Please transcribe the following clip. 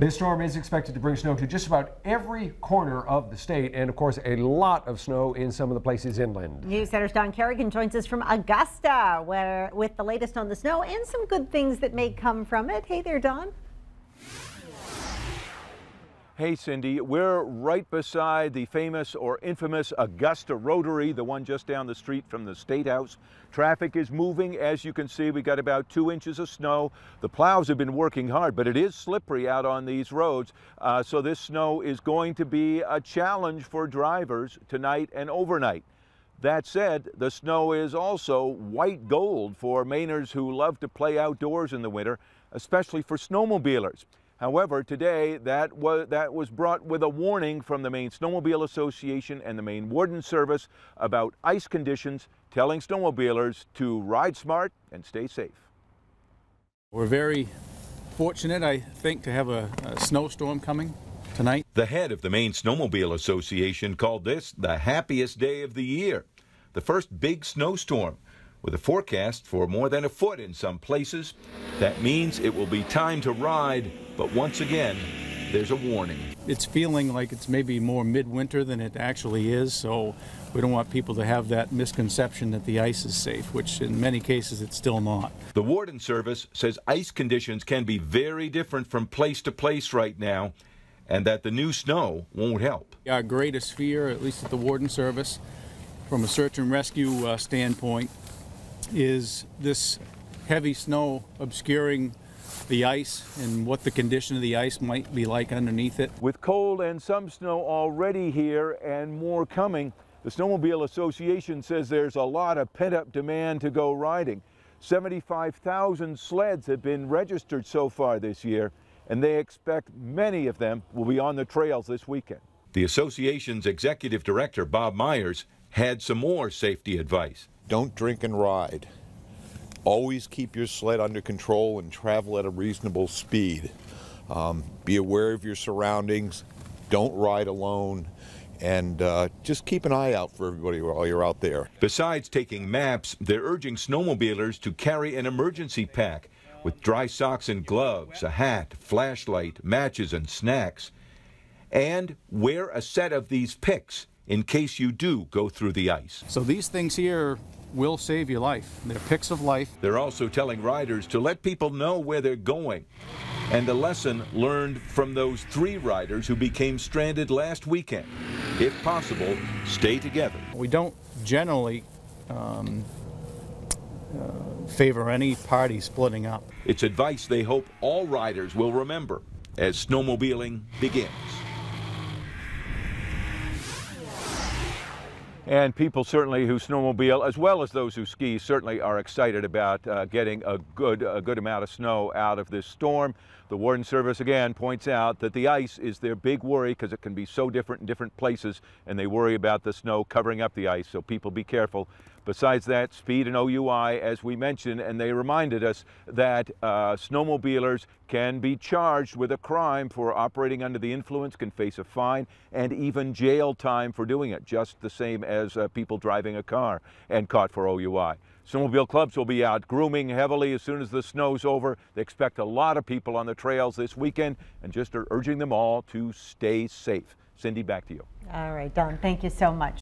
This storm is expected to bring snow to just about every corner of the state and, of course, a lot of snow in some of the places inland. News Center's Don Carrigan joins us from Augusta where with the latest on the snow and some good things that may come from it. Hey there, Don. Hey Cindy, we're right beside the famous or infamous Augusta Rotary, the one just down the street from the State House. Traffic is moving. As you can see, we got about two inches of snow. The plows have been working hard, but it is slippery out on these roads. Uh, so this snow is going to be a challenge for drivers tonight and overnight. That said, the snow is also white gold for Mainers who love to play outdoors in the winter, especially for snowmobilers. However, today that was, that was brought with a warning from the Maine Snowmobile Association and the Maine Warden Service about ice conditions, telling snowmobilers to ride smart and stay safe. We're very fortunate, I think, to have a, a snowstorm coming tonight. The head of the Maine Snowmobile Association called this the happiest day of the year. The first big snowstorm with a forecast for more than a foot in some places. That means it will be time to ride, but once again, there's a warning. It's feeling like it's maybe more midwinter than it actually is, so we don't want people to have that misconception that the ice is safe, which in many cases it's still not. The Warden Service says ice conditions can be very different from place to place right now, and that the new snow won't help. Our greatest fear, at least at the Warden Service, from a search and rescue uh, standpoint, is this heavy snow obscuring the ice and what the condition of the ice might be like underneath it. With cold and some snow already here and more coming, the Snowmobile Association says there's a lot of pent-up demand to go riding. 75,000 sleds have been registered so far this year, and they expect many of them will be on the trails this weekend. The association's executive director, Bob Myers, had some more safety advice. Don't drink and ride. Always keep your sled under control and travel at a reasonable speed. Um, be aware of your surroundings. Don't ride alone. And uh, just keep an eye out for everybody while you're out there. Besides taking maps, they're urging snowmobilers to carry an emergency pack with dry socks and gloves, a hat, flashlight, matches, and snacks. And wear a set of these picks in case you do go through the ice. So these things here will save your life. They're picks of life. They're also telling riders to let people know where they're going. And the lesson learned from those three riders who became stranded last weekend. If possible, stay together. We don't generally um, uh, favor any party splitting up. It's advice they hope all riders will remember as snowmobiling begins. And people certainly who snowmobile, as well as those who ski, certainly are excited about uh, getting a good, a good amount of snow out of this storm. The Warden Service again points out that the ice is their big worry because it can be so different in different places and they worry about the snow covering up the ice, so people be careful. Besides that, speed and OUI, as we mentioned, and they reminded us that uh, snowmobilers can be charged with a crime for operating under the influence, can face a fine, and even jail time for doing it, just the same as uh, people driving a car and caught for OUI. Snowmobile clubs will be out grooming heavily as soon as the snow's over. They expect a lot of people on the trails this weekend and just are urging them all to stay safe. Cindy, back to you. All right, Don, thank you so much.